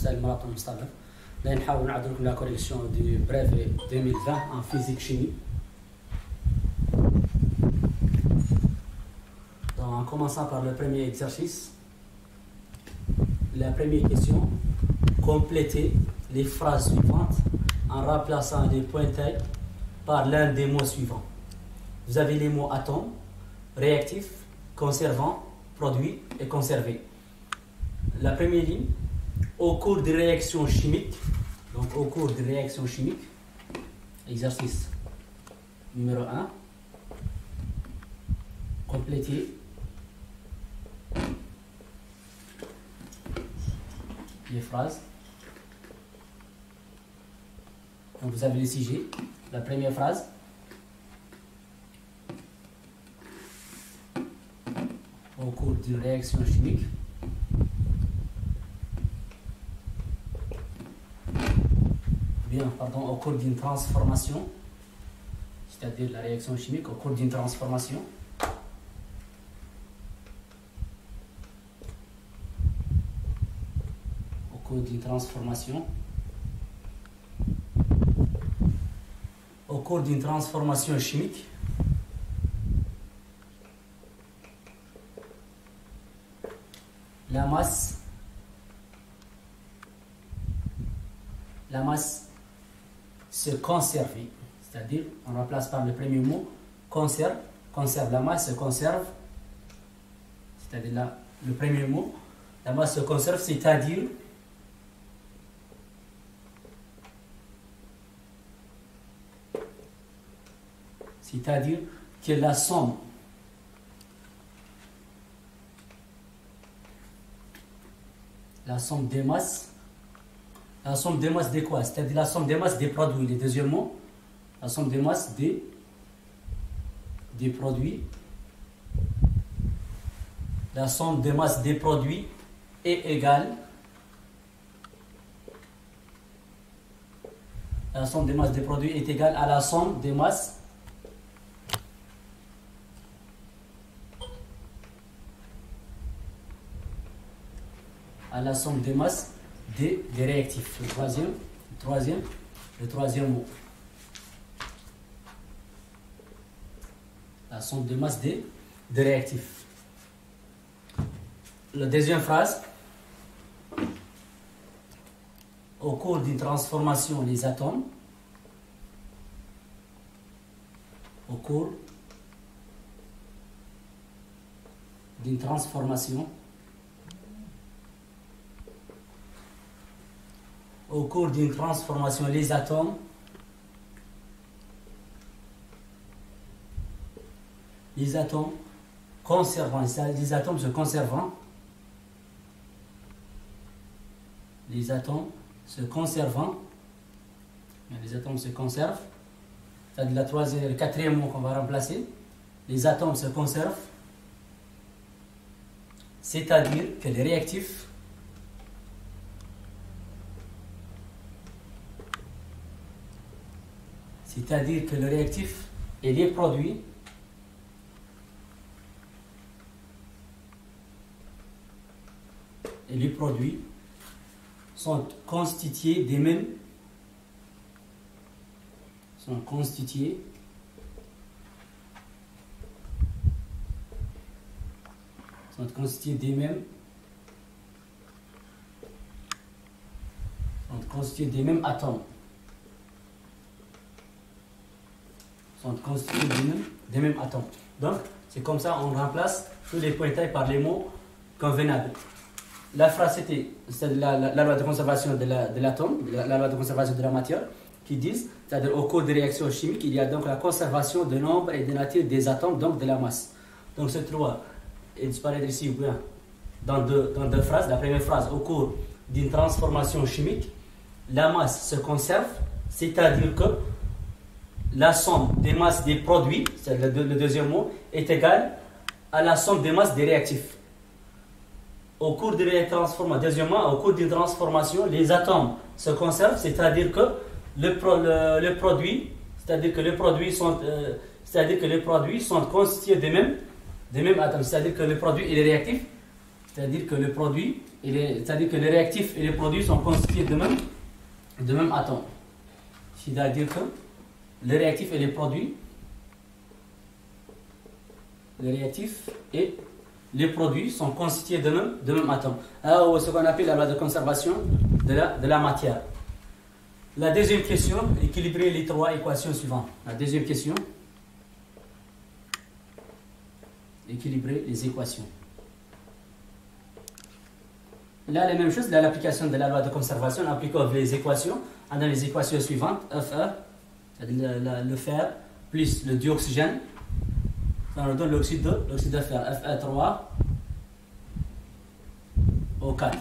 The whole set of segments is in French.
ستايل المناطق المستقبل لا نحاول نعرض لكم لا كوليكسيون دي بريفي 2020 ان فيزيك شيمي Donc, en commençant par le premier exercice, la première question, complétez les phrases suivantes en remplaçant les pointeurs par l'un des mots suivants. Vous avez les mots atome, réactif, conservant, produit et conservé. La première ligne, au cours des réactions chimiques, donc au cours des réactions chimiques, exercice numéro 1, complétez les phrases. Donc vous avez les sujets. La première phrase. Au cours d'une réaction chimique. Bien, pardon, au cours d'une transformation, c'est-à-dire la réaction chimique, au cours d'une transformation. Au cours d'une transformation. Au cours d'une transformation chimique. La masse la masse se conserve, c'est-à-dire on remplace par le premier mot conserve, conserve, la masse se conserve, c'est-à-dire le premier mot, la masse se conserve, c'est-à-dire c'est-à-dire que la somme la somme des masses la somme des masses de quoi? C'est-à-dire la somme des masses des produits. Le deuxième mot, la somme des masses des, des produits. La somme des masses des produits est égale. La somme des masses des produits est égale à la somme des masses à la somme des masses des, des réactifs. Le troisième, le troisième, le troisième mot. La somme de masse des, des réactifs. La deuxième phrase. Au cours d'une transformation, les atomes, au cours d'une transformation, au cours d'une transformation, les atomes. Les atomes conservant, les atomes se conservant, les atomes se conservant, les atomes se conservent, c'est la troisième, le quatrième mot qu'on va remplacer, les atomes se conservent, c'est-à-dire que les réactifs c'est-à-dire que le réactif et les produits et les produits sont constitués des mêmes sont constitués sont constitués des mêmes sont constitués des mêmes atomes sont constitués des mêmes, atomes. Donc, c'est comme ça on remplace tous les pointails par les mots convenables. La phrase c'était la, loi de conservation de l'atome, la, loi de conservation de la matière, qui disent, c'est-à-dire au cours des réactions chimiques, il y a donc la conservation de nombre et de nature des atomes, donc de la masse. Donc cette loi est disparaît ici ou bien dans deux phrases. La première phrase, au cours d'une transformation chimique, la masse se conserve, c'est-à-dire que la somme des masses des produits, c'est le, le, deuxième mot, est égale à la somme des masses des réactifs. Au cours de la transformation, deuxièmement, au cours les atomes se conservent, c'est-à-dire que le, le, produit, c'est-à-dire que les produits sont, euh, c'est-à-dire que les produits sont constitués des mêmes, des atomes, c'est-à-dire que le produit et les réactifs, c'est-à-dire que le produit c'est-à-dire que les réactifs et les produits sont constitués de même, de même atome. C'est-à-dire que les réactifs et les produits, et les produits sont constitués de même, de même atome. Alors, ce qu'on appelle la loi de conservation de la, matière. La deuxième question, équilibrer les trois équations suivantes. La deuxième question, équilibrer les équations. Là, la même chose, l'application de la loi de conservation, on applique les équations. On a les équations suivantes, Fe, le, le, fer, plus le dioxygène, ça nous donne l'oxyde de, de fer, Fe3 O4,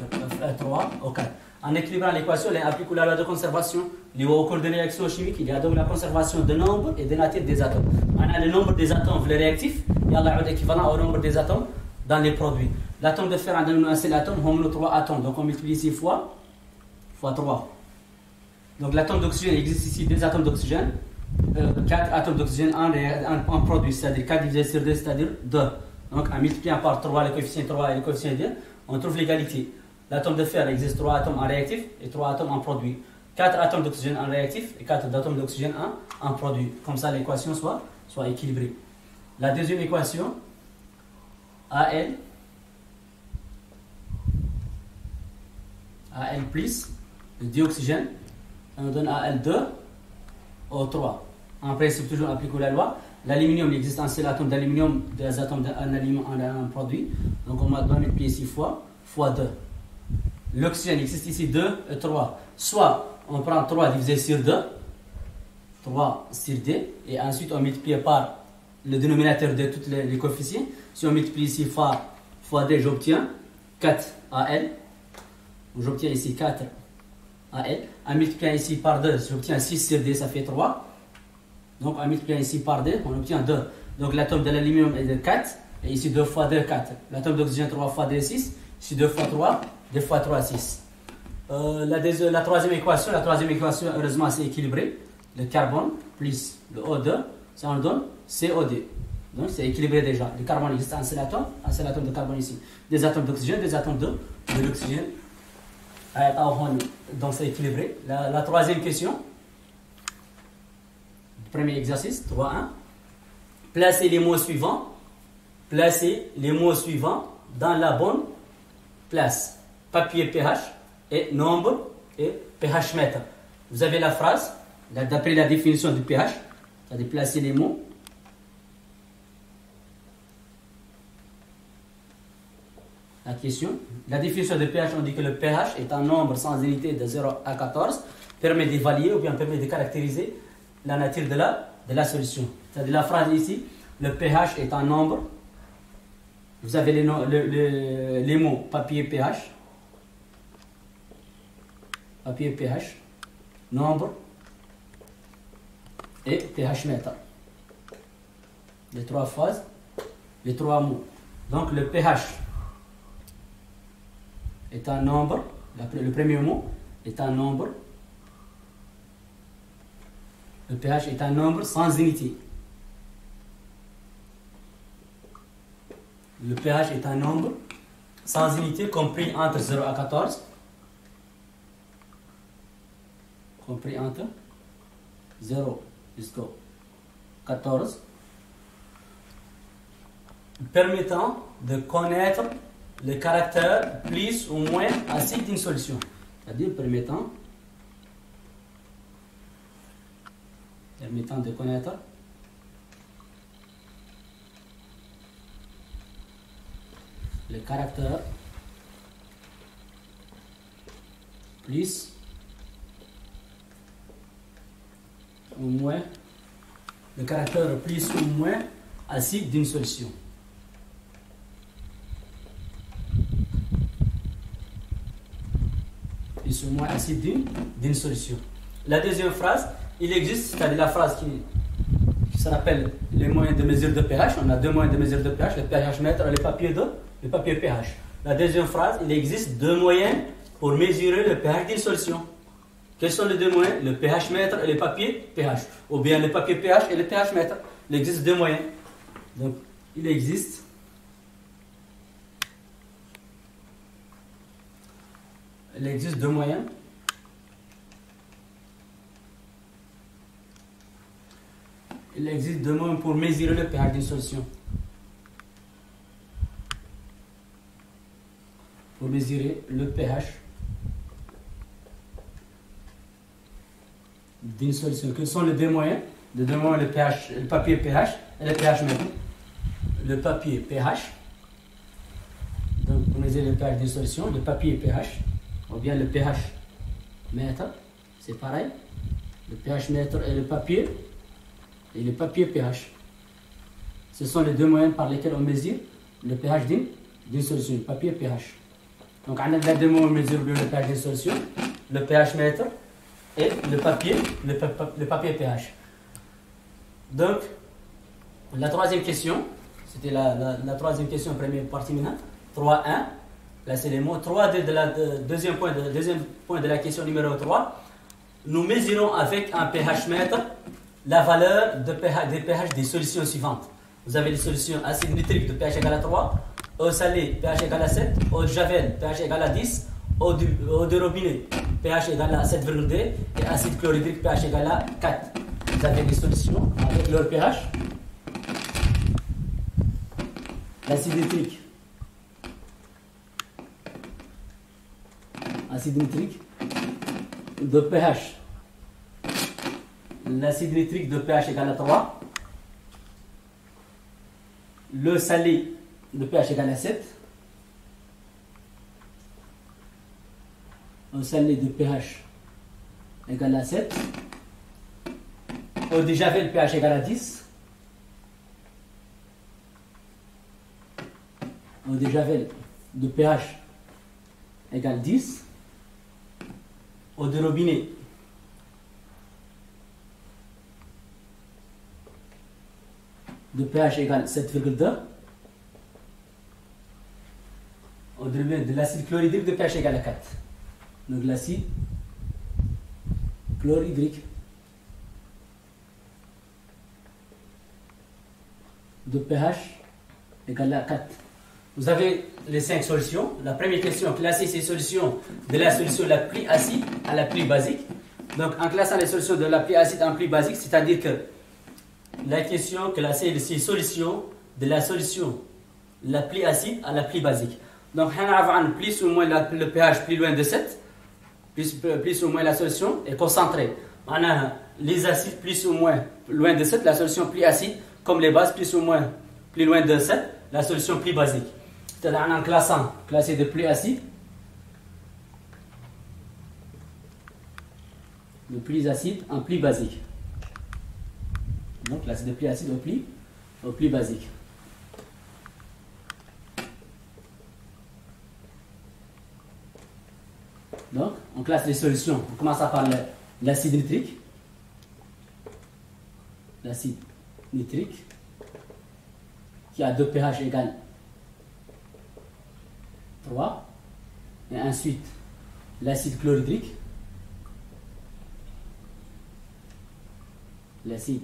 Fe3 O4. En équilibrant l'équation, on applique la loi de conservation. Au cours de réactions chimiques, il y a donc la conservation de nombre et de nature des atomes. On a le nombre des atomes, les réactifs, il y a l'équivalent au nombre des atomes dans les produits. L'atome de fer a un seul atome, on a 3 atomes. Donc on multiplie ici fois, fois 3. Donc l'atome d'oxygène existe ici deux atomes d'oxygène, 4 euh, atomes d'oxygène en, produit, c'est-à-dire 4 divisé sur 2, c'est-à-dire 2. Donc en multipliant par 3 le coefficient 3 et le coefficient 2, on trouve l'égalité. L'atome de fer existe 3 atomes en réactif et 3 atomes en produit. 4 atomes d'oxygène en réactif et 4 atomes d'oxygène en, en, produit. Comme ça, l'équation soit, soit équilibrée. La deuxième équation, AL, AL plus le dioxygène, on donne AL2 O3. En principe, toujours appliquer la loi. L'aluminium, il existe un seul atome d'aluminium, des atomes d'un en un produit. Donc on va multiplier ici fois, fois 2. L'oxygène existe ici 2 et 3. Soit on prend 3 divisé sur 2, 3 sur 2, et ensuite on multiplie par le dénominateur de tous les, coefficients. Si on multiplie ici fois, fois 2, j'obtiens 4 AL. J'obtiens ici 4 AL. En multipliant ici par 2, j'obtiens 6 sur 2, ça fait 3. Donc en multipliant ici par 2, on obtient 2. Donc l'atome de l'aluminium est de 4. Et ici 2 fois 2, 4. L'atome d'oxygène 3 fois 2, 6. Ici 2 fois 3, 2 fois 3, 6. Euh, la, la, troisième équation, la troisième équation, heureusement, c'est équilibré. Le carbone plus le O2, ça nous donne CO2. Donc c'est équilibré déjà. Le carbone existe un seul atome, un seul atome de carbone ici. Des atomes d'oxygène, des atomes de, de l'oxygène. Donc c'est équilibré. La, troisième question. Premier exercice, 3.1. Placez les mots suivants. Placez les mots suivants dans la bonne place. Papier pH et nombre et pH mètre. Vous avez la phrase, d'après la définition du pH, à placer les mots. La question. La définition du pH, on dit que le pH est un nombre sans unité de 0 à 14, permet d'évaluer ou bien permet de caractériser la nature de la, de la solution. C'est-à-dire la phrase ici, le pH est un nombre. Vous avez les, les mots papier pH, papier pH, nombre et pH mètre. Les trois phases, les trois mots. Donc le pH est un nombre, le premier mot est un nombre. Le pH est un nombre sans unité. Le pH est un nombre sans unité compris entre 0 à 14 compris entre 0 jusqu'au 14, permettant de connaître le caractère plus ou moins acide d'une solution. C'est-à-dire permettant, permettant de connaître le caractère plus ou moins, le caractère plus ou moins acide d'une solution. Ou moins acide d'une solution. La deuxième phrase, il existe, c'est-à-dire la phrase qui, qui s'appelle les moyens de mesure de pH. On a deux moyens de mesure de pH, le pH mètre et le papier de, le papier pH. La deuxième phrase, il existe deux moyens pour mesurer le pH d'une solution. Quels sont les deux moyens? Le pH mètre et le papier pH. Ou bien le papier pH et le pH mètre. Il existe deux moyens. Donc, il existe il existe deux moyens. Il existe deux moyens pour mesurer le pH d'une solution. Pour mesurer le pH d'une solution. Quels sont les deux moyens? Le deux moyens, le, le papier pH et le pH mètre. Le papier pH, donc pour mesurer le pH d'une solution, le papier pH, ou bien le pH mètre, c'est pareil. Le pH mètre et le papier, et le papier pH. Ce sont les deux moyens par lesquels on mesure le pH d'une solution, le papier pH. Donc, on a deux moyens pour mesurer le pH d'une solution, le pH mètre et le papier, le, papier pH. Donc, la troisième question, c'était la, troisième question, première partie maintenant, 3.1. Là, c'est les mots 3 de, la deuxième, point de, de la question numéro 3. Nous mesurons avec un pH mètre la valeur de pH, des pH des solutions suivantes. Vous avez les solutions acide nitrique de pH égal à 3, eau salée pH égal à 7, eau de javel pH égal à 10, eau de, robinet pH égal à 7,2 et acide chlorhydrique pH égal à 4. Vous avez des solutions avec leur pH. L'acide nitrique. Acide nitrique de pH. L'acide nitrique de pH égal à 3. Le salé de pH égal à 7. un salé de pH égal à 7. Eau de javel pH égal à 10. Eau de javel de pH égale 10. Eau de robinet de pH égale 7,2. Eau de, de l'acide chlorhydrique de pH égale à 4 de l'acide chlorhydrique de pH égale à 4. Vous avez les cinq solutions. La première question, classer ces solutions de la solution la plus acide à la plus basique. Donc, en classant les solutions de la plus acide en plus basique, c'est-à-dire que la question, classer ces solutions de la solution la plus acide à la plus basique. Donc, plus ou moins le pH plus loin de 7 plus, ou moins la solution est concentrée. On a les acides plus ou moins loin de 7, la solution plus acide, comme les bases plus ou moins plus loin de 7, la solution plus basique. C'est-à-dire en classant, classé de plus acide, le plus acide en plus basique. Donc classé de plus acide au plus, au plus basique. Donc, on classe les solutions. On commence par l'acide nitrique. L'acide nitrique qui a 2 pH égale 3. Et ensuite, l'acide chlorhydrique. L'acide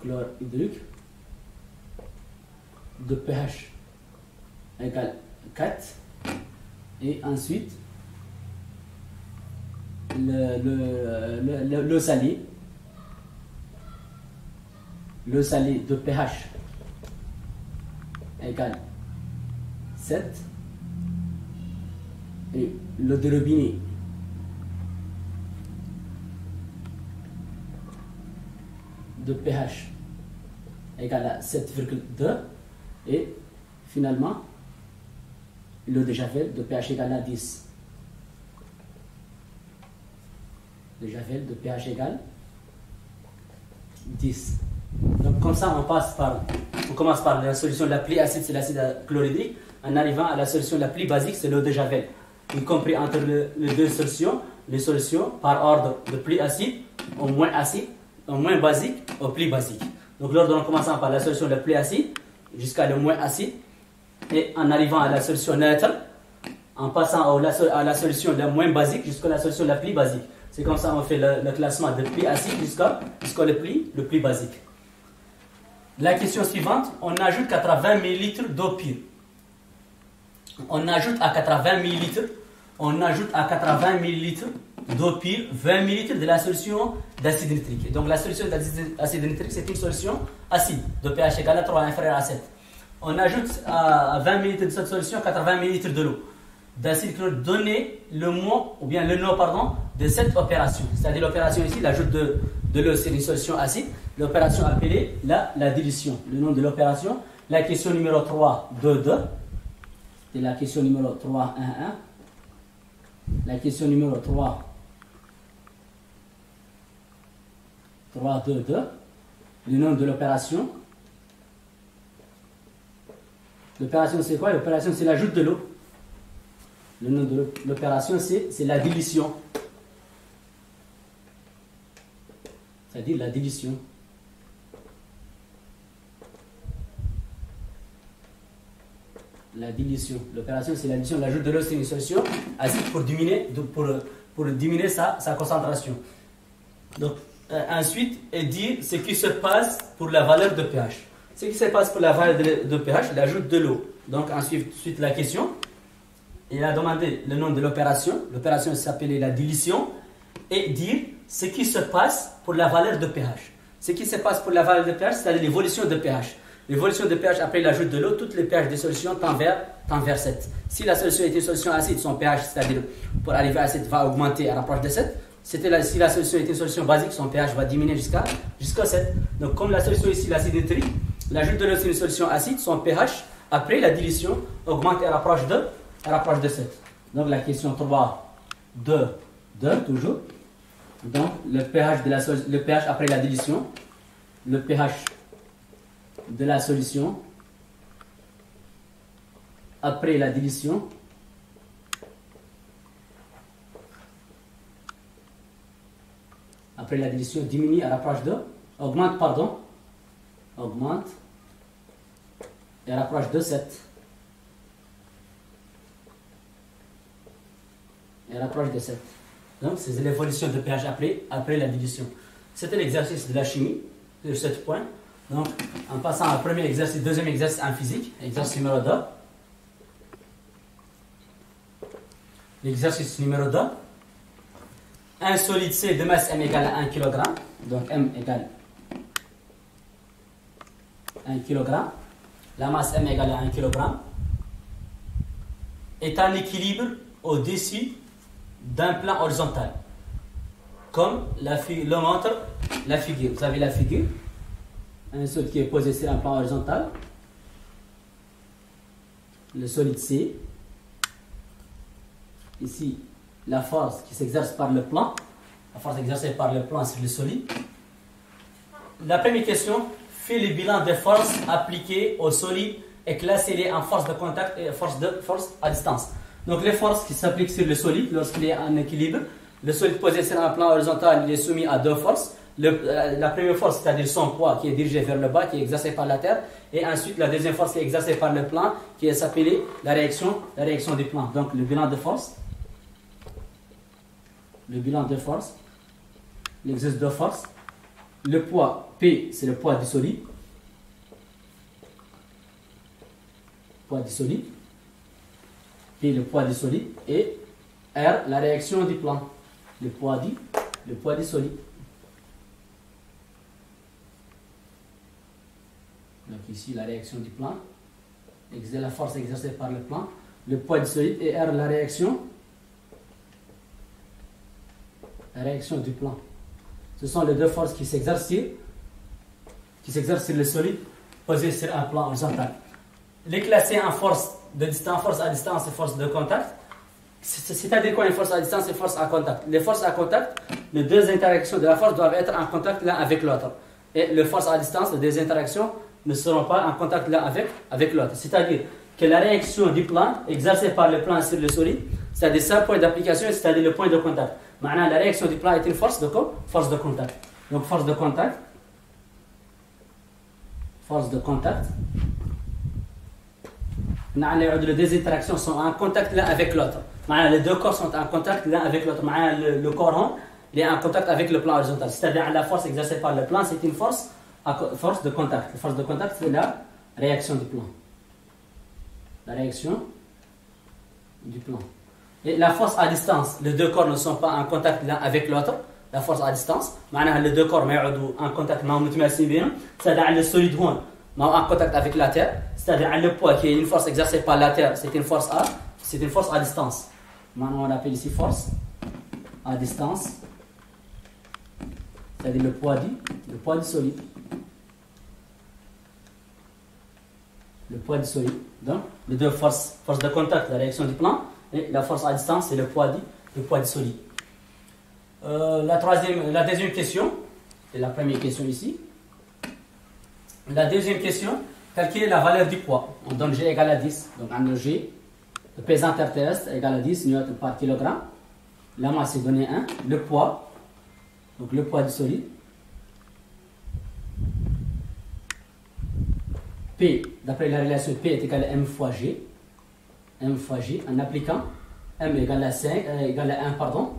chlorhydrique. 2 pH égale 4. Et ensuite, le, le, le, le, salé. Le salé de pH égale 7. Et le de robinet de pH égale à 7,2 et finalement l'eau de Javel de pH égal à 10. Le Javel de pH égal 10. Comme ça, on commence par la solution la plus acide, c'est l'acide chlorhydrique, en arrivant à la solution la plus basique, c'est l'eau de Javel. Y compris entre les deux solutions, les solutions par ordre de plus acide au moins acide, au moins basique au plus basique. Donc l'ordre en commençant par la solution la plus acide jusqu'à le moins acide, et en arrivant à la solution neutre, en passant à la solution la moins basique jusqu'à la solution la plus basique. C'est comme ça qu'on fait le, classement de plus acide jusqu'à le plus, le plus basique. La question suivante, on ajoute 80 ml d'eau pure. on ajoute à 80 ml, on ajoute à 80 ml d'eau pure 20 ml de la solution d'acide nitrique. Donc la solution d'acide nitrique, c'est une solution acide de pH égal à 3 inférieur à 7. On ajoute à 20 ml de cette solution 80 ml de l'eau d'acide chlorhydrique. Donner le mot, ou bien le nom, pardon, de cette opération. C'est-à-dire l'opération ici, l'ajout de, de l'eau, c'est une solution acide. L'opération appelée la, la dilution. Le nom de l'opération. La question numéro 3, 2, 2. C'est la question numéro 3, 1, 1. La question numéro 3, 3, 2, 2. Le nom de l'opération. L'opération, c'est quoi? L'opération, c'est l'ajout de l'eau. Le nom de l'opération, c'est la dilution. C'est-à-dire la dilution. La dilution. L'opération, c'est la dilution. L'ajout de l'eau, c'est une solution acide pour diminuer, pour, pour diminuer sa, sa concentration. Donc, euh, ensuite, et dire ce qui se passe pour la valeur de pH. Ce qui se passe pour la valeur de, pH, l'ajout de l'eau. Donc, ensuite, suite la question. Il a demandé le nom de l'opération. L'opération s'appelait la dilution. Et dire ce qui se passe pour la valeur de pH. Ce qui se passe pour la valeur de pH, c'est-à-dire l'évolution de pH. L'évolution de pH après l'ajout de l'eau, toutes les pH des solutions tendent vers, vers 7. Si la solution est une solution acide, son pH, c'est-à-dire pour arriver à 7, va augmenter à l'approche de 7. La, si la solution est une solution basique, son pH va diminuer jusqu'à jusqu'à 7. Donc comme la solution ici, l'acide nitrique, l'ajout de l'eau c'est une solution acide, son pH, après la dilution, augmente à l'approche de, de 7. Donc la question 3, 2, 2 toujours. Donc le pH, de la, le pH après la dilution, le pH de la solution après la dilution après la dilution diminue à l'approche de augmente pardon augmente et à l'approche de 7 et à l'approche de 7 donc c'est l'évolution de pH après, après la dilution c'était l'exercice de la chimie de 7 points donc, en passant au premier exercice, deuxième exercice en physique, exercice numéro 2. L'exercice numéro 2. Un solide C de masse M égale à 1 kg. Donc M égale 1 kg. La masse M égale à 1 kg. Est en équilibre au-dessus d'un plan horizontal. Comme la, le montre la figure. Vous avez la figure un solide qui est posé sur un plan horizontal, le solide C, ici la force qui s'exerce par le plan, la force exercée par le plan sur le solide. La première question, fait le bilan des forces appliquées au solide et classez-les en force de contact et force, de, force à distance. Donc les forces qui s'appliquent sur le solide lorsqu'il est en équilibre, le solide posé sur un plan horizontal, il est soumis à deux forces. La première force, c'est-à-dire son poids qui est dirigé vers le bas, qui est exercé par la Terre, et ensuite la deuxième force qui est exercée par le plan, qui est s'appelée la réaction, la réaction du plan. Donc le bilan de force, le bilan de force, l'exercice de force, le poids P, c'est le poids du solide, poids du solide, P, le poids du solide, et R, la réaction du plan, le poids du, le poids du solide. Donc ici, la réaction du plan, la force exercée par le plan, le poids du solide et R, la réaction, la réaction du plan. Ce sont les deux forces qui s'exercent qui s'exercent sur le solide posé sur un plan horizontal. Les classer en force de distance, force à distance et force de contact. C'est-à-dire quoi une force à distance et force à contact Les forces à contact, les deux interactions de la force doivent être en contact l'un avec l'autre. Et les forces à distance, les deux interactions ne seront pas en contact l'un avec, avec l'autre. C'est-à-dire que la réaction du plan exercée par le plan sur le solide, c'est-à-dire sa point d'application, c'est-à-dire le point de contact. Maintenant, la réaction du plan est une force de quoi? Force de contact. Donc, force de contact. Force de contact. Les deux interactions sont en contact l'un avec l'autre. Les deux corps sont en contact l'un avec l'autre. Le, corps est en contact avec le plan horizontal. C'est-à-dire la force exercée par le plan, c'est une force force de contact. La force de contact, c'est la réaction du plan. La réaction du plan. La force à distance, les deux corps ne sont pas en contact l'un avec l'autre. La force à distance, les deux corps sont en contact c'est-à-dire le solide en contact avec la terre, c'est-à-dire le poids qui est une force exercée par la terre, c'est une force à, c'est une force à distance. Maintenant on appelle ici force à distance, c'est-à-dire le poids du, le poids du solide. Le poids du solide. Donc, les deux forces, force de contact, la réaction du plan, et la force à distance, c'est le poids du, le poids du solide. Euh, la, troisième, la deuxième question, c'est la première question ici. La deuxième question, calculer la valeur du poids. On donne G égale à 10. Donc, en G, le pesant terrestre égale à 10 N par kilogramme. La masse est donnée 1. Le poids, donc le poids du solide. P, d'après la relation P est égal à M fois G. M fois G, en appliquant M égale à 5, euh, à 1, pardon.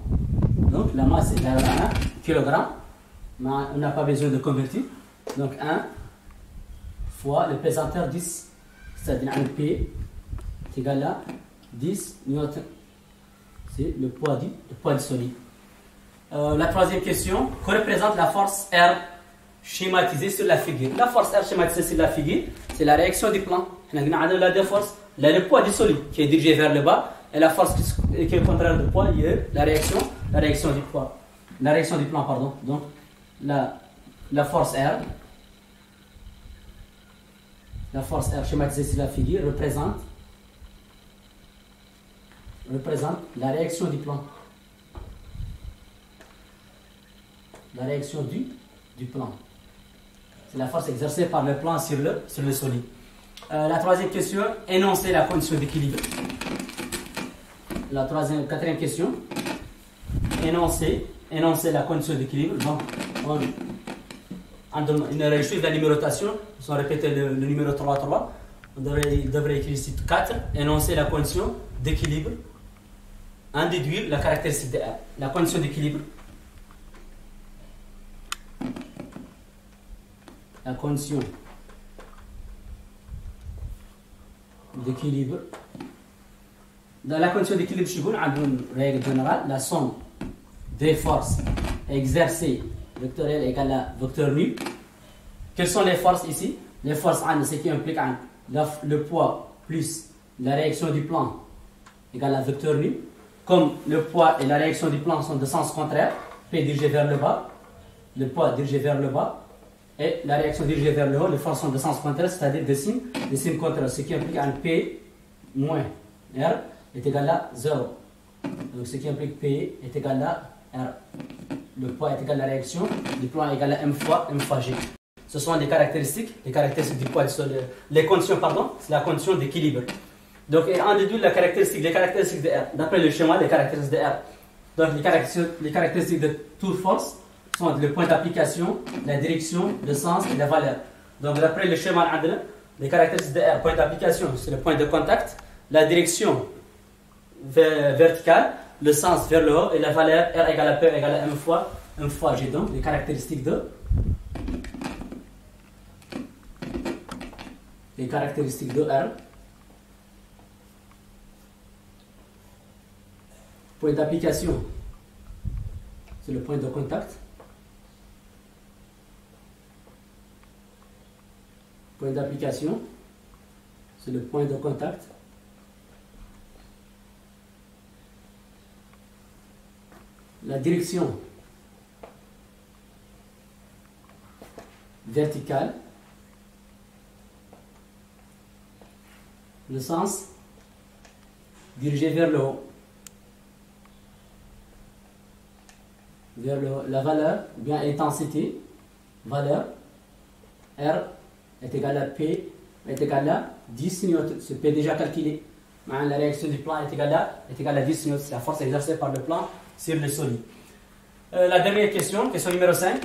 Donc la masse est égale à 1 kg. On n'a pas besoin de convertir. Donc 1 fois le pesanteur 10, c'est-à-dire un P est égal à 10 newton. C'est le poids du, le poids du solide. Euh, la troisième question, que représente la force R schématisée sur la figure La force R schématisée sur la figure, c'est la réaction du plan. On a la deux forces. Là, le poids du solide qui est dirigé vers le bas et la force qui est le contraire du poids, il est la réaction, la réaction du poids. La réaction du plan, pardon. Donc, la, la force R, la force R schématisée sur la figure représente, la réaction du plan. La réaction du, plan. C'est la force exercée par le plan sur le, sur solide. Euh, la troisième question, énoncer la condition d'équilibre. La troisième, quatrième question, énoncer, énoncer la condition d'équilibre. Donc, on, on, une suite de la numérotation, on répéter le, le numéro 3, 3. On devrait, devrait écrire ici 4, énoncer la condition d'équilibre, en déduire la caractéristique de. La condition d'équilibre. La condition d'équilibre. Dans la condition d'équilibre on a une règle générale, la somme des forces exercées vectorielles égale à vecteur nu. Quelles sont les forces ici? Les forces c'est ce qui implique le poids plus la réaction du plan égale à vecteur nu. Comme le poids et la réaction du plan sont de sens contraire, P dirigé vers le bas, le poids dirigé vers le bas, et la réaction dirigée vers le haut, les forces sont de sens contraire, c'est-à-dire des signes, des signes contraires, ce qui implique un P moins R est égal à 0. Donc ce qui implique P est égal à R. Le poids est égal à la réaction, le plan est égal à M fois M fois G. Ce sont les caractéristiques, les caractéristiques du poids, les conditions, pardon, c'est la condition d'équilibre. Donc on déduit la caractéristique, les caractéristiques de R. D'après le schéma, les caractéristiques de R. Donc les caractéristiques, les caractéristiques de toute force sont le point d'application, la direction, le sens et la valeur. Donc d'après le schéma les caractéristiques de R, point d'application, c'est le point de contact, la direction verticale, le sens vers le haut et la valeur R égale à P égale à M fois M fois G. Donc les caractéristiques de les caractéristiques de R. Point d'application, c'est le point de contact. Point d'application, c'est le point de contact. La direction verticale, le sens dirigé vers le haut, vers le la valeur, bien intensité, valeur, R est égal à P est égal à 10 newtons. Ce P déjà calculé. La réaction du plan est égale à, est égale à 10 newtons. C'est la force exercée par le plan sur le solide. Euh, la dernière question, question numéro 5.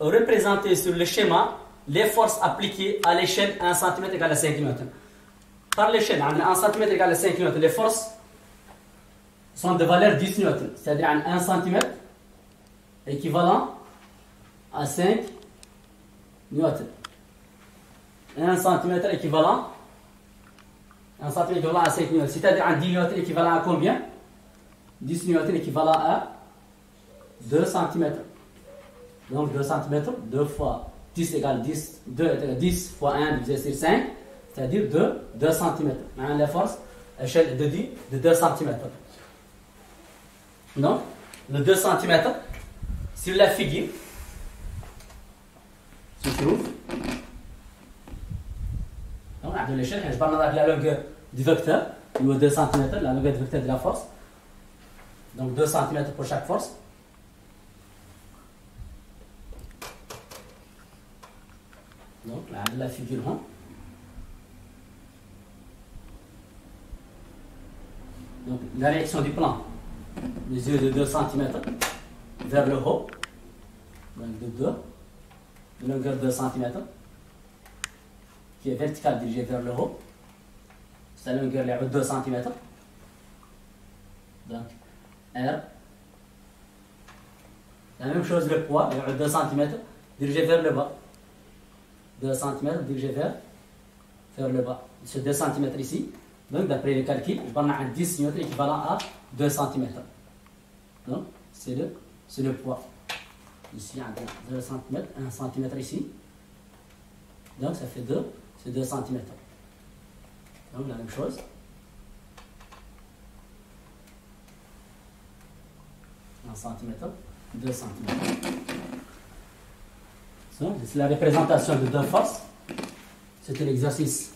Représenter sur le schéma les forces appliquées à l'échelle 1 cm égale à 5 newtons. Par l'échelle, 1 hein, cm égale à 5 newtons, les forces sont de valeur 10 newtons. C'est-à-dire 1 cm équivalent à 5 newton. 1 cm équivalent Un centimètre équivalent à 5 newtons. C'est-à-dire un 10 newtons équivalent à combien? 10 newtons équivalent à 2 cm. Donc 2 cm, 2 fois 10 égale 10, 2, 10 fois 1 divisé sur 5, c'est-à-dire 2, 2 cm. Maintenant, la force, échelle de 10, de 2 cm. Donc, le 2 cm, sur la figure, se trouve. Donc, de l'échelle, je parle de la longueur du vecteur, niveau 2 cm, la longueur du vecteur de la force. Donc 2 cm pour chaque force. Donc là, la figure 1. Donc la réaction du plan, yeux de 2 cm vers le haut, donc de 2, de longueur de 2 cm, qui est verticale dirigée vers le haut, sa longueur est de 2 cm. Donc R. La même chose le poids, il y a 2 cm dirigé vers le bas. 2 cm dirigé vers, le bas. C'est 2 cm ici. Donc, d'après les calculs, je vais un 10 N équivalent à 2 cm. Donc, c'est le, le poids. Ici, 2 cm, 1 cm ici. Donc, ça fait 2, c'est 2 cm. Donc, la même chose. 1 cm, 2 cm. C'est la représentation de deux forces. C'était l'exercice.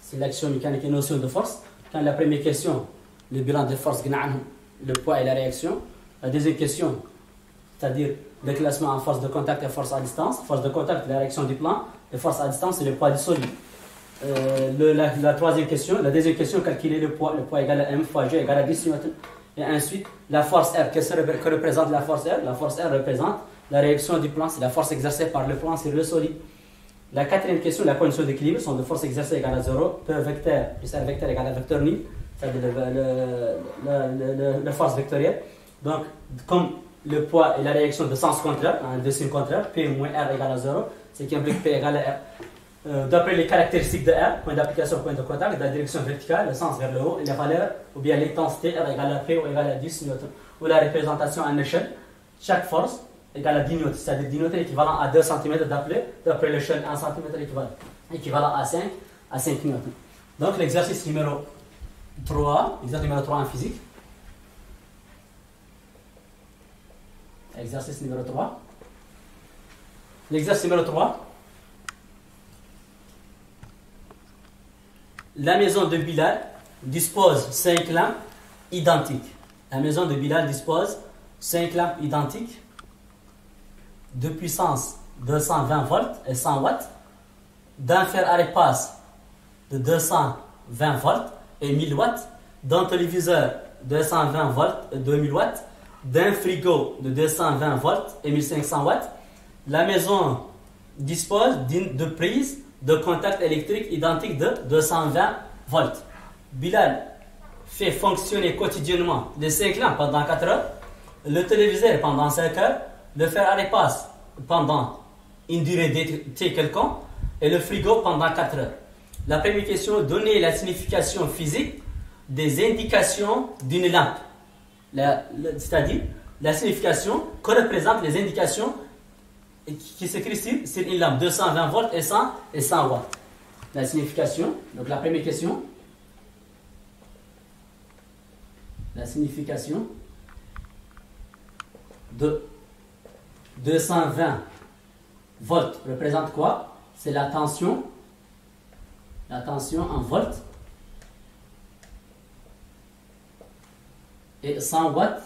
C'est l'action mécanique et notion de force. Quand la première question, le bilan de force, le poids et la réaction. La deuxième question, c'est-à-dire le classement en force de contact et force à distance. Force de contact, la réaction du plan. Et force à distance, c'est le poids du solide. Euh, la, troisième question, la deuxième question, calculer le poids. Le poids égal à m fois g égale à 10 N. Et ensuite, la force R. Qu'est-ce que représente la force R? La force R représente la réaction du plan, c'est la force exercée par le plan sur le solide. La quatrième question, la condition d'équilibre, sont de force exercée égale à 0, P vecteur plus R vecteur égale à vecteur nul, c'est-à-dire la force vectorielle. Donc, comme le poids et la réaction de sens contraire, un dessin contraire, P moins R égale à 0, c'est qui implique P égale à R. Euh, d'après les caractéristiques de R, point d'application, point de contact, la direction verticale, le sens vers le haut, et la valeur, ou bien l'intensité R égale à P ou égale à 10 newtons, ou la représentation en échelle, chaque force égale à 10 newtons, c'est-à-dire 10 newtons équivalent à 2 cm d'après l'échelle 1 cm équivalent, équivalent à 5 à 5 newtons. Donc l'exercice numéro 3, exercice numéro 3 en physique. Exercice numéro 3. L'exercice numéro 3. La maison de Bilal dispose 5 lampes identiques. La maison de Bilal dispose 5 lampes identiques de puissance 220 volts et 100 watts, d'un fer à repasse de 220 volts et 1000 watts, d'un téléviseur 220 volts et 2000 watts, d'un frigo de 220 volts et 1500 watts. La maison dispose d'une de prise de contact électrique identique de 220 volts. Bilal fait fonctionner quotidiennement les 5 lampes pendant 4 heures, le téléviseur pendant 5 heures, le fer à repasse pendant une durée de T quelconque et le frigo pendant 4 heures. La première question, donner la signification physique des indications d'une lampe. C'est-à-dire la signification que représentent les indications qui s'écrit sur, une lampe 220 volts et 100, et 100 watts. La signification, donc la première question, la signification de 220 volts représente quoi? C'est la tension, la tension en volts. Et 100 watts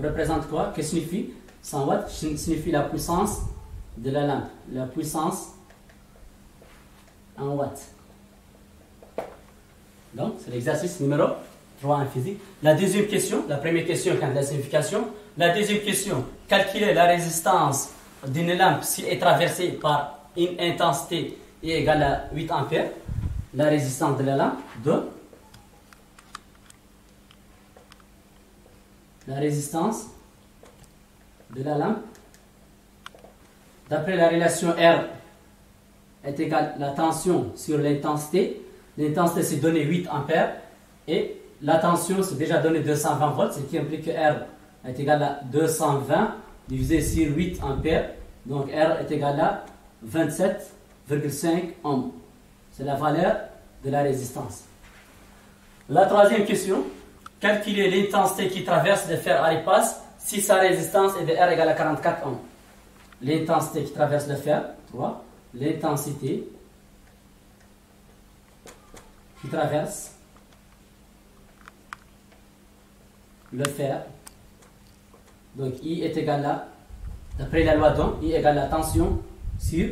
représente quoi? Que signifie 100 watts? Signifie la puissance de la lampe, la puissance en watts. Donc, c'est l'exercice numéro 3 en physique. La deuxième question, la première question quand la signification, la deuxième question, calculer la résistance d'une lampe si elle est traversée par une intensité égale à 8 ampères. La résistance de la lampe, 2. La résistance de la lampe, d'après la relation R, est égale à la tension sur l'intensité. L'intensité, c'est donné 8 ampères. Et la tension, c'est déjà donné 220 volts, ce qui implique que R est égal à 220 divisé sur 8 ampères. Donc R est égal à 27,5 ohms. C'est la valeur de la résistance. La troisième question, calculer l'intensité qui traverse le fer à repasse si sa résistance est de R égale à 44 ohms. L'intensité qui traverse le fer, 3. L'intensité qui traverse le fer. Donc I est égal à, d'après la loi d'Ohm, I est égal à la tension sur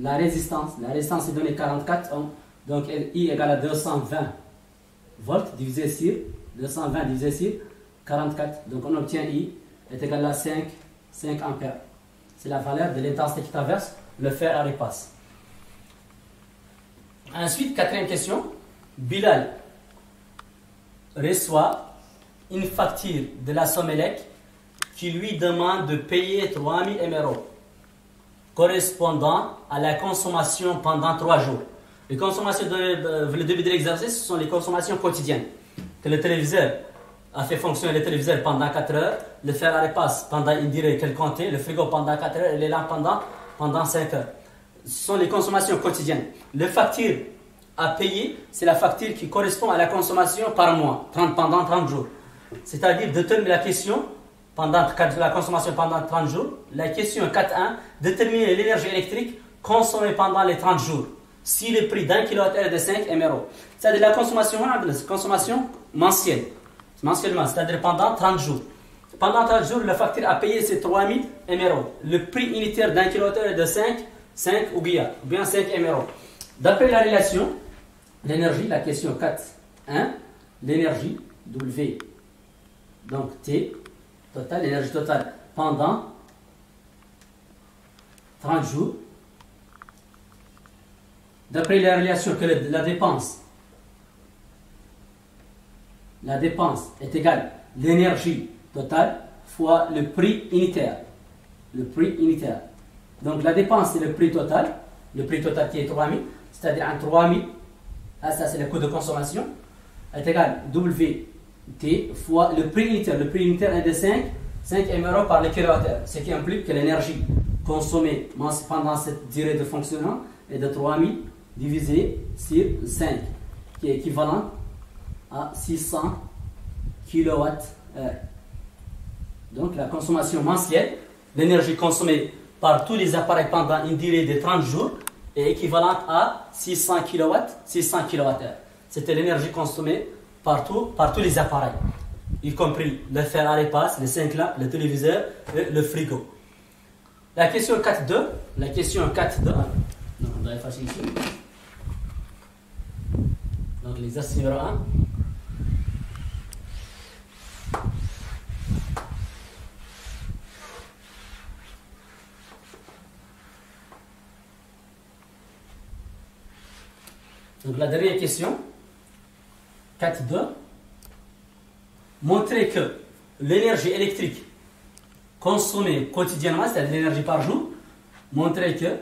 la résistance. La résistance est donnée 44 ohms. Donc I est égal à 220 volts divisé sur 220 divisé sur 44. Donc on obtient I est égal à 5, 5 ampères. C'est la valeur de l'intensité qui traverse le fer à repasse. Ensuite, quatrième question. Bilal reçoit une facture de la Somelec qui lui demande de payer 3000 émeraudes correspondant à la consommation pendant 3 jours. Les consommations, de, le début de l'exercice, ce sont les consommations quotidiennes. Que le téléviseur a fait fonctionner le téléviseur pendant 4 heures, le fer à repasse pendant une durée comptait, le frigo pendant 4 heures et les lampes pendant, pendant 5 heures. Ce sont les consommations quotidiennes. Le facture à payer, c'est la facture qui correspond à la consommation par mois, 30, pendant 30 jours. C'est-à-dire, déterminer la question pendant la consommation pendant 30 jours. La question 4.1, déterminer l'énergie électrique consommée pendant les 30 jours. Si le prix d'un kilowattheure est de 5 MRO. C'est-à-dire la consommation, consommation mensuelle. Mensuellement, c'est-à-dire pendant 30 jours. Pendant 30 jours, la facture à payer, c'est 3000 MRO. Le prix unitaire d'un kilowattheure est de 5, 5 ou bien, ou bien 5 MRO. D'après la relation, l'énergie, la question 4, 1, l'énergie, W, donc T, total, l'énergie totale pendant 30 jours. D'après la relation que la dépense, la dépense est égale l'énergie totale fois le prix unitaire. Le prix unitaire. Donc la dépense, c'est le prix total. Le prix total qui est 3000 c'est-à-dire en 3000, ah, ça c'est le coût de consommation, est égal WT fois le prix unitaire. Le prix unitaire est de 5, 5 MRO par le ce qui implique que l'énergie consommée pendant cette durée de fonctionnement est de 3000 divisé sur 5, qui est équivalent à 600 kWh. Donc la consommation mensuelle, l'énergie consommée par tous les appareils pendant une durée de 30 jours est équivalente à 600 kW, 600 kWh. C'était l'énergie consommée partout, par tous les appareils, y compris le fer à repasse, les 5 lampes, le téléviseur et le frigo. La question 4.2, la question 4.2, on va effacer ici. Donc l'exercice numéro 1. Donc la dernière question, 4.2. Montrer que l'énergie électrique consommée quotidiennement, c'est-à-dire l'énergie par jour, montrer que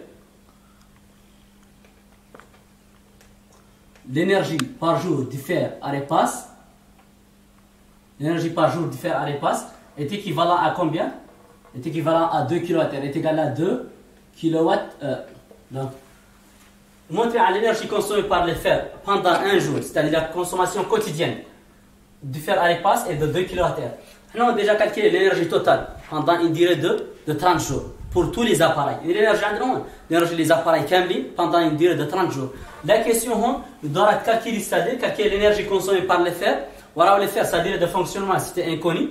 l'énergie par jour fer à repasse, l'énergie par jour du fer à repasse est équivalent à combien? Est équivalent à 2 kWh, est égal à 2 kWh. Donc, montrer à l'énergie consommée par le fer pendant un jour, c'est-à-dire la consommation quotidienne du fer à repasse est de 2 kWh. Nous avons déjà calculé l'énergie totale pendant une durée de, de 30 jours pour tous les appareils. L'énergie l'énergie des appareils Camlin pendant une durée de 30 jours. La question est, nous devons calculer, c'est-à-dire calculer l'énergie consommée par le fer. Le fer, sa durée de fonctionnement, c'était inconnu.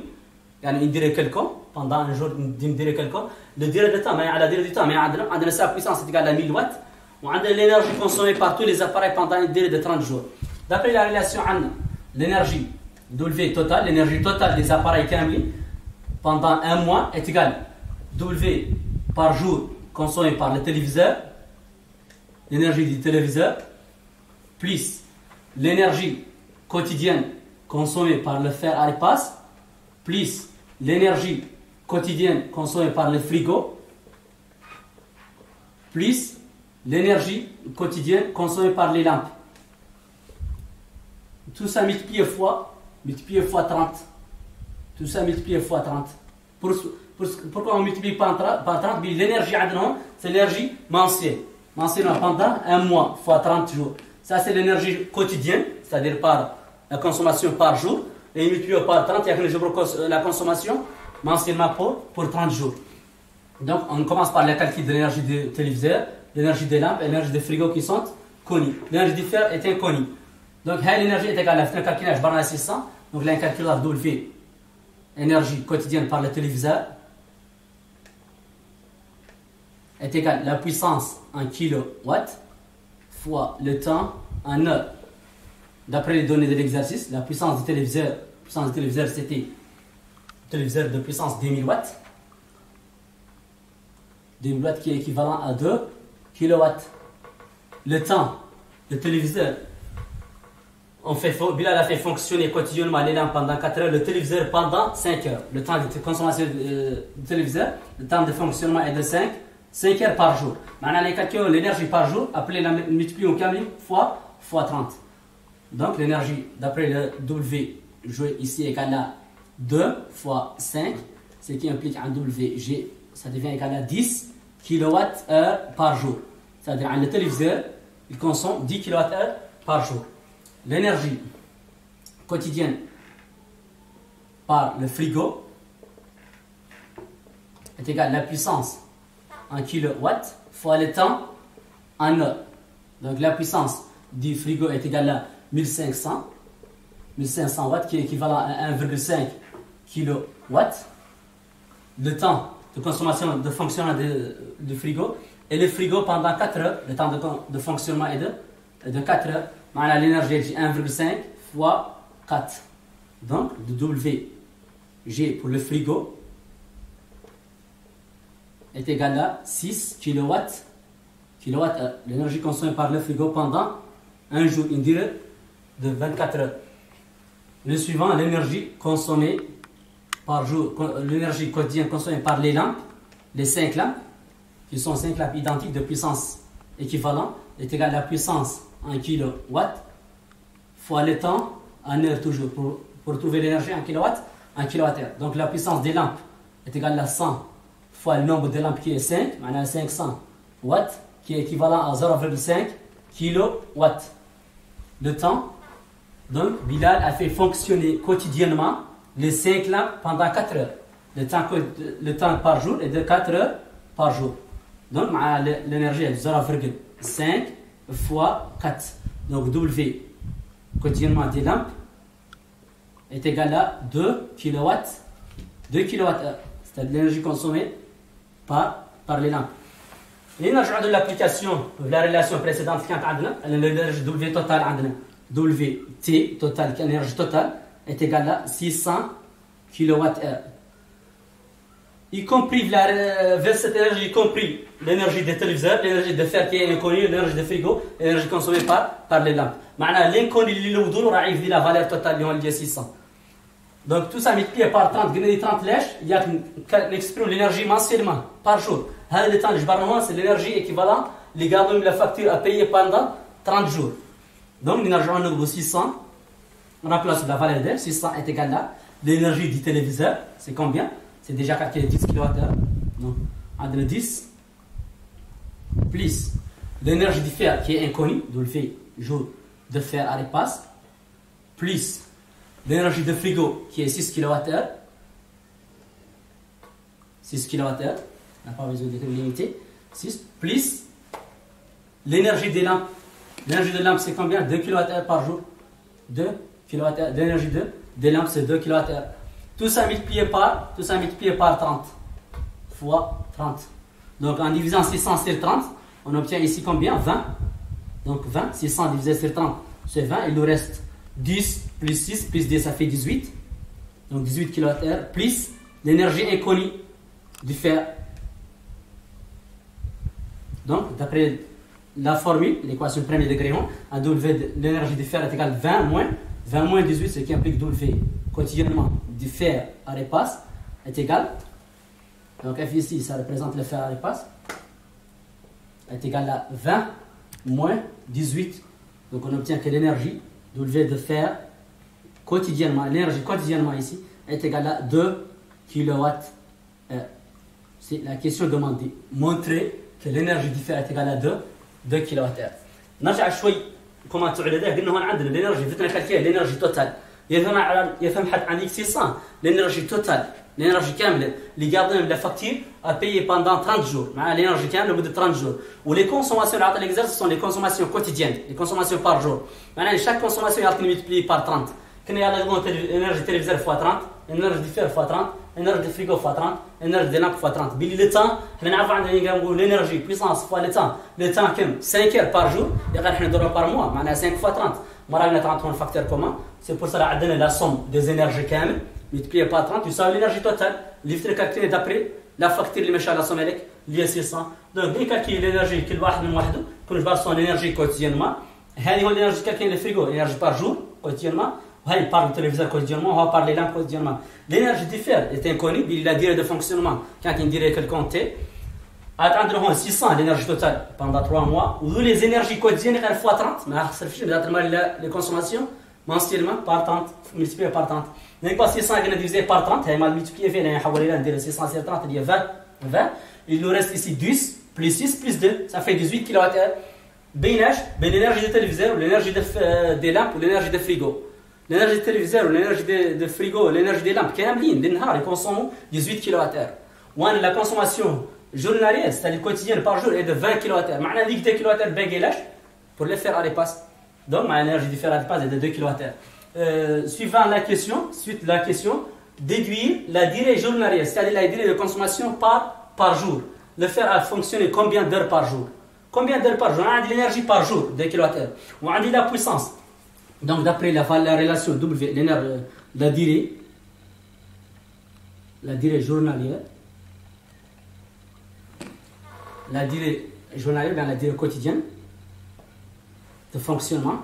Il y a une durée quelconque, pendant un jour d'une durée quelconque. La durée de temps, mais la durée du temps, mais sa puissance est égale à 1000 watts. On a l'énergie consommée par tous les appareils pendant une durée de 30 jours. D'après la relation l'énergie W totale, l'énergie totale des appareils Camli pendant un mois est égale W par jour consommé par le téléviseur, l'énergie du téléviseur, plus l'énergie quotidienne consommée par le fer à repasse, plus l'énergie quotidienne consommée par le frigo, plus l'énergie quotidienne consommée par les lampes. tout ça multiplié fois, multiplié fois 30. Tout ça multiplié fois 30. pourquoi on multiplie par 30 L'énergie, c'est l'énergie mensuelle. Mensuelle pendant un mois, fois 30 jours. Ça, c'est l'énergie quotidienne, c'est-à-dire par consommation par jour. Et multiplié par 30, il y a la consommation mensuellement pour, pour 30 jours. Donc, on commence par le calcul de l'énergie du téléviseur, l'énergie des lampes l'énergie des frigos qui sont connues. L'énergie du fer est inconnue. Donc, l'énergie est égale à un calculage par 600. Donc, là, un énergie quotidienne par le téléviseur, est égal à la puissance en kilowatts fois le temps en heure. D'après les données de l'exercice, la puissance du téléviseur, puissance du téléviseur c'était téléviseur de puissance 10 000 watts. 10 000 watts qui est équivalent à 2 kilowatts. Le temps, le téléviseur on fait, a fait fonctionner quotidiennement les lampes pendant 4 heures, le téléviseur pendant 5 heures. Le temps de consommation euh, du téléviseur, le temps de fonctionnement est de 5, 5 heures par jour. Maintenant, les calculs l'énergie par jour, appelez la multiplions fois, fois 30. Donc, l'énergie, d'après le W joué ici, égale à 2 fois 5, ce qui implique un WG, ça devient égal à 10 kWh par jour. C'est-à-dire, le téléviseur, il consomme 10 kWh par jour l'énergie quotidienne par le frigo est égale à la puissance en kilowatts fois le temps en heure. Donc la puissance du frigo est égale à 1500, 1500 watts qui est équivalent à 1,5 kilowatts. Le temps de consommation, de fonctionnement du frigo et le frigo pendant 4 heures, le temps de, fonctionnement est de, de 4 heures l'énergie est 1,5 fois 4. Donc, le W, G pour le frigo, est égal à 6 kW. L'énergie consommée par le frigo pendant un jour, une durée de 24 heures. Le suivant, l'énergie consommée par jour, l'énergie quotidienne consommée par les lampes, les 5 lampes, qui sont 5 lampes identiques de puissance équivalente, est égal à la puissance en kilowatt fois le temps en heure toujours pour, pour trouver l'énergie en kilowatt en kilowattheure. Donc la puissance des lampes est égale à 100 fois le nombre de lampes qui est 5, maintenant 500 watts, qui est équivalent à 0,5 kilowatt. Le temps, donc, Bilal a fait fonctionner quotidiennement les cinq lampes pendant 4 heures. Le temps, le temps par jour est de 4 heures par jour. Donc, l'énergie est 0,5 fois 4. Donc, W quotidiennement des lampes est égal à 2 kW. 2 kWh, c'est-à-dire l'énergie consommée par, par les lampes. L'énergie de l'application, la relation précédente, l'énergie W totale. WT total l'énergie totale est égale à 600 kWh y compris euh, vers cette énergie, y compris l'énergie des téléviseurs, l'énergie de fer qui est inconnue, l'énergie de frigo, l'énergie consommée par, par les lampes. Maintenant, l'inconnu, il est la valeur totale, il est 600. Donc tout ça multiplié par 30, gagner 30 lèches, il y a une exprime l'énergie mensuellement, par jour. De c'est l'énergie équivalente, les gardons la facture à payer pendant 30 jours. Donc l'énergie en 600, on remplace la valeur d'elle, 600 est égal à l'énergie du téléviseur, c'est combien? C'est déjà calculé 10 kWh. Non. Entre 10 plus l'énergie du fer qui est inconnue, d'où le fait jour de fer à repasse, plus l'énergie de frigo qui est 6 kWh. 6 kWh, on n'a pas besoin de limiter. 6 plus l'énergie des lampes. L'énergie des lampes, c'est combien? 2 kWh par jour. 2 kWh. L'énergie de, des c'est 2 kWh. Tout ça multiplié par, tout ça multiplié par 30 fois 30. Donc en divisant 600 sur 30, on obtient ici combien? 20. Donc 20, 600 divisé sur 30, c'est 20. Il nous reste 10 plus 6 plus 10, ça fait 18. Donc 18 kWh plus l'énergie inconnue du fer. Donc d'après la formule, l'équation première de Gréon, l'énergie du fer est égale 20 moins 20 moins 18, ce qui implique W quotidiennement du fer à repasse est égal. Donc F ici, ça représente le fer à repasse. Est égal à 20 moins 18. Donc on obtient que l'énergie W de fer quotidiennement, l'énergie quotidiennement ici est égale à 2 kWh. C'est la question demandée. Montrer que l'énergie du fer est égale à 2, 2 kWh. نرجع شوي كما تعلى ده قلنا هون عندنا الانرجي بدنا نحكي الانرجي توتال يفهم على يفهم حد عن اكسيسان l'énergie totale l'énergie كامله اللي قاضين لا فاكتور à payer pendant 30 jours مع l'énergie كامله لمده 30 jours ولي كونسوماسيون اللي عطى l'exercice sont les consommations quotidiennes les consommations par jour معناها chaque consommation يعطيني multiplié par 30 كنا يلا نقول l'énergie téléviseur fois 30 l'énergie du fer fois 30 l'énergie du frigo fois 30 l'énergie des lampes fois 30 بلي لو temps حنا نعرفوا عندنا نقول l'énergie puissance fois le temps le temps كم 5 heures par jour يقدر حنا نديروها par mois معناها 5 fois 30 مرة قلنا 30 فاكتور كومان سي بور سا عندنا لا سوم دي انرجي كامل multiplié par 30 يساوي l'énergie totale اللي فترة كالكولي دابري لا فاكتور اللي ماشي على سوم عليك اللي هي 600 دونك بين كالكولي l'énergie كل واحد من وحده كل جبار سون l'énergie quotidiennement هذه هو l'énergie كالكولي الفريغو l'énergie par jour quotidiennement il parle de téléviseur quotidiennement, on va parler là quotidiennement. L'énergie diffère, est inconnue, il a durée de fonctionnement. Quand il dirait quel compter, atteindront 600 l'énergie totale pendant 3 mois, ou les énergies quotidiennes, elles fois 30, mais ah, les consommations mensuellement par 30, multiplié par 30. Donc, pas 600 divisé par 30, il mal multiplié, il a 630, il y a 20, 20, il nous reste ici 10, plus 6, plus 2, ça fait 18 kWh. Bien l'énergie du téléviseur, l'énergie euh, des lampes ou l'énergie des frigos l'énergie des téléviseurs, l'énergie des, de frigos, l'énergie des lampes, ils consomment 18 kWh. La consommation journalière, c'est-à-dire quotidienne par jour, est de 20 kWh. Maintenant, les 2 kWh, pour les faire à repasse. Donc, ma énergie de faire à repasse est de 2 kWh. Euh, suivant la question, suite la question, déduire la durée journalière, c'est-à-dire la durée de consommation par, par jour. Le faire à fonctionner combien d'heures par jour? Combien d'heures par jour? On a de l'énergie par jour, 2 kWh. On a de la puissance. Donc, d'après la, la, relation W, la durée, la durée journalière, la durée journalière, bien la durée quotidienne de fonctionnement.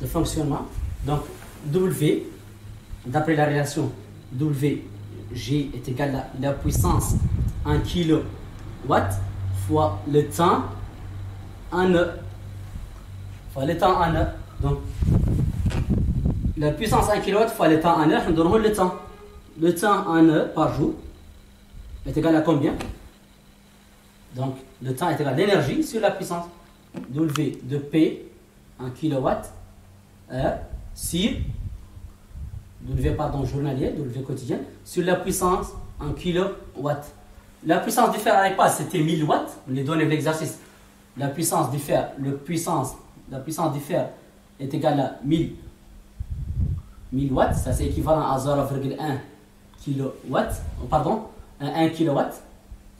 De fonctionnement. Donc, W, d'après la relation WG est égal à la puissance en kilowatt fois le temps en heure. Fois le temps en heure. Donc, la puissance 1 kW fois le temps en heure, nous donnons le temps. Le temps en heure par jour est égal à combien? Donc, le temps est égal à l'énergie sur la puissance. W de P en kW sur W pardon journalier, W quotidien, sur la puissance en kilowatt. La puissance du fer à l'épaisse c'était 1000 watts, on les donne l'exercice. La puissance du fer, la puissance du fer est égale à 1000 1000 watts, ça c'est équivalent à 0,1 kW, pardon, 1 kW,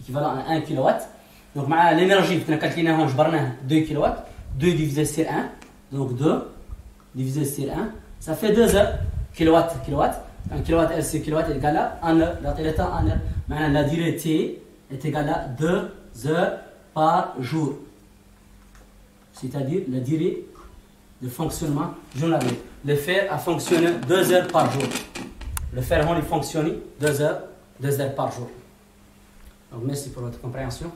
équivalent à 1 kW. Donc l'énergie, avons 2 kW, 2 divisé par 1, donc 2 divisé par 1, ça fait 2 heures, kW, kW. 1 kWh c'est kW est égal à 1 heure, la. Maintenant la durée T est égale à 2 heures par jour. C'est-à-dire la durée de fonctionnement journalier le fer a fonctionné deux heures par jour. Le fer a fonctionné deux heures, deux heures par jour. Donc, merci pour votre compréhension.